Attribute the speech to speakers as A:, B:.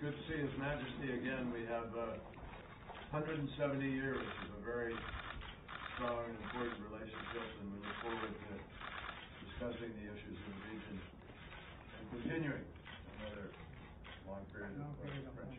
A: good to see His Majesty again. We have uh, 170 years of a very strong and important relationship, and we look forward to discussing the issues in the region and continuing another long period of time.